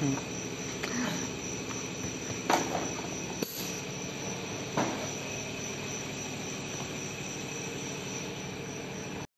Mm.